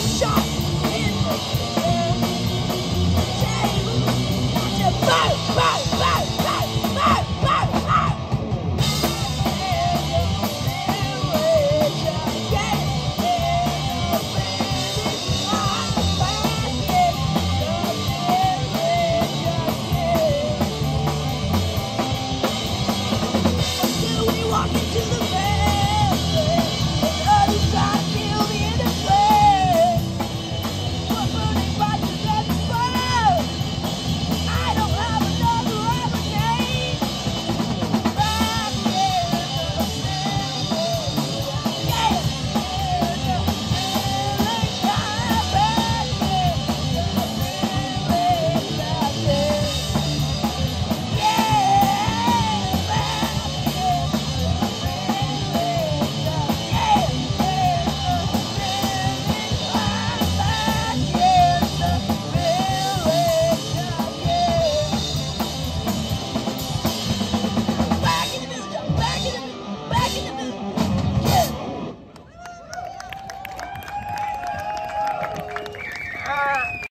shot.